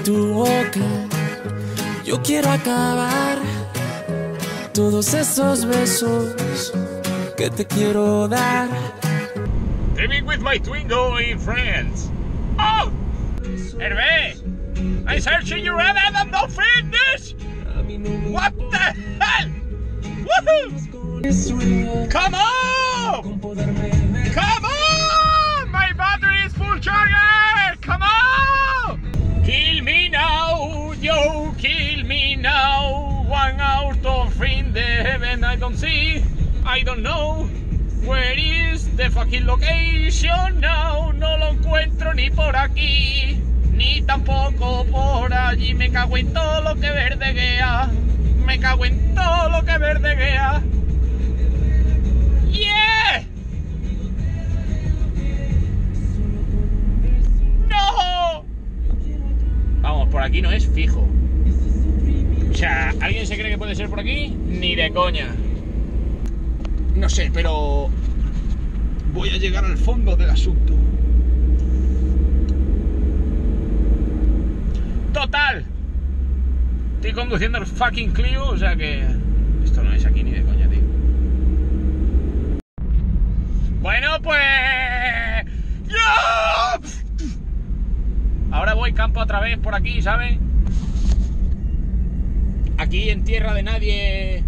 en tu boca. Yo quiero acabar todos esos besos que te quiero dar. Living with my Twingo in France. Oh! Hervé! I'm searching your head and I'm not finished! What the hell? Woohoo! Come on! Don't. I don't know. Where is the fucking location now? No lo encuentro ni por aquí, ni tampoco por allí. Me cago en todo lo que verdeguea. Me cago en todo lo que verdeguea. ¡Yeah! ¡No! Vamos, por aquí no es fijo. O sea, ¿alguien se cree que puede ser por aquí? Ni de coña. No sé, pero voy a llegar al fondo del asunto. Total. Estoy conduciendo el fucking Clio, o sea que esto no es aquí ni de coña, tío. Bueno, pues. Ahora voy campo otra vez por aquí, ¿sabes? Aquí en tierra de nadie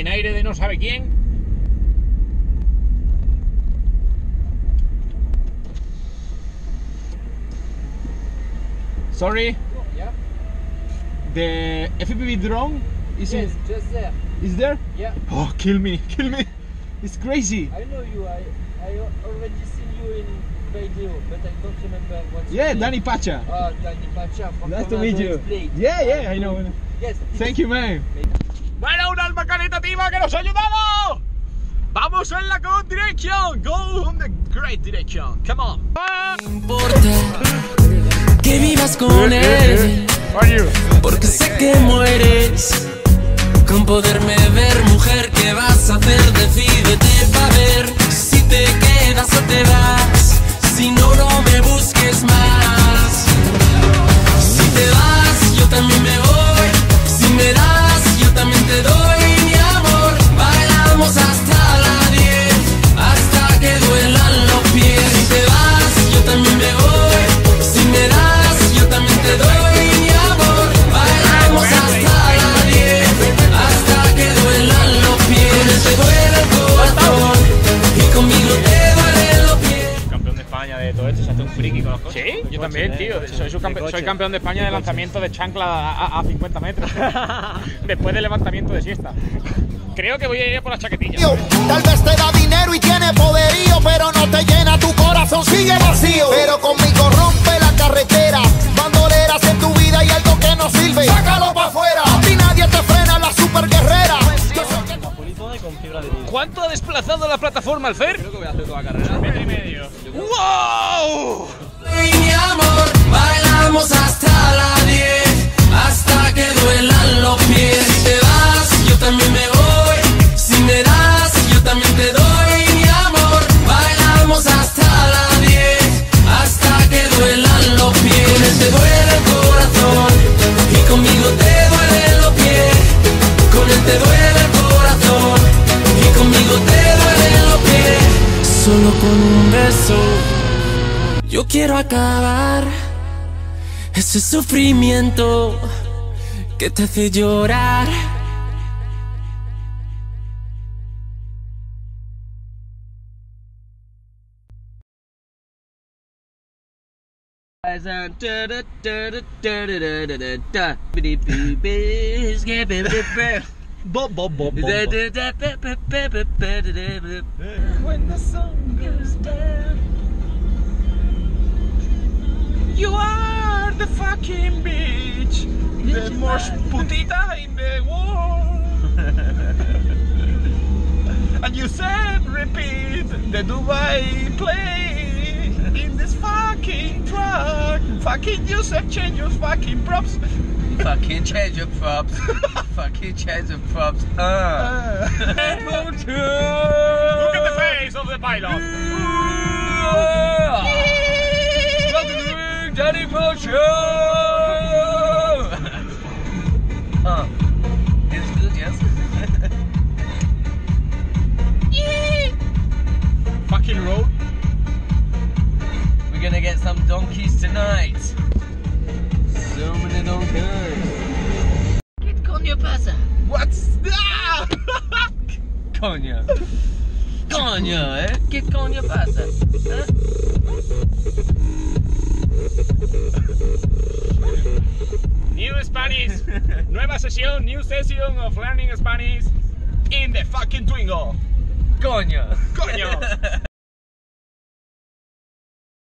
en aire de no sabe quién. Sorry, Yeah. the FPV drone is Yes, just there. is there? Yeah. Oh, kill me, kill me! It's crazy. I know you. I I al- already seen you in video, but I don't remember your Yeah. Danny Pacha. Ah, Danny Pacha from Nice to meet you. Yeah, yeah, I know. Yes. Thank you, man. Bueno, una alma caritativa que nos ha ayudado. Vamos en la good direction. Go in the great direction. Come on. importa que vivas con él, Are you? porque sé que mueres con poderme ver, mujer. ¿Qué vas a hacer? Decídete para ver un friki con los coches. Sí, yo también, coche, tío. de coche, Soy, de subcampe- coche. soy campeón de España de lanzamiento de chancla a, a- a 50 metros. Después del levantamiento de siesta. Creo que voy a ir por las chaquetillas. Tal vez te da dinero y tiene poderío, pero no te llena tu corazón, sigue vacío. Pero conmigo rompe la carretera, bandoleras en tu vida y algo que no sirve. Sácalo para afuera, a ti nadie te frena, la super guerrera. De. ¿Cuánto ha desplazado la plataforma el Fer? Creo que voy a hacer toda la carrera. ¡Wow! Mi amor, bailamos hasta Solo con un beso. Yo quiero acabar ese sufrimiento que te hace llorar. Bob, bob, bob, bob, bob. When the sun goes down, You are the fucking bitch. The most putita in the world. and you said repeat the Dubai play in this fucking truck. Fucking you said change your fucking props. Fucking change your props. Fucking change your props. Uh. Look at the face of the pilot. Danny Motion! oh, it's good, yes. Fucking road. We're gonna get some donkeys tonight. So many donkeys. ¿Qué coño pasa? What's that? Coño. Coño, eh? ¿Qué coño pasa? ¿Eh? New Spanish. Nueva sesión, new session of learning Spanish in the fucking Twingo. Coño. Coño.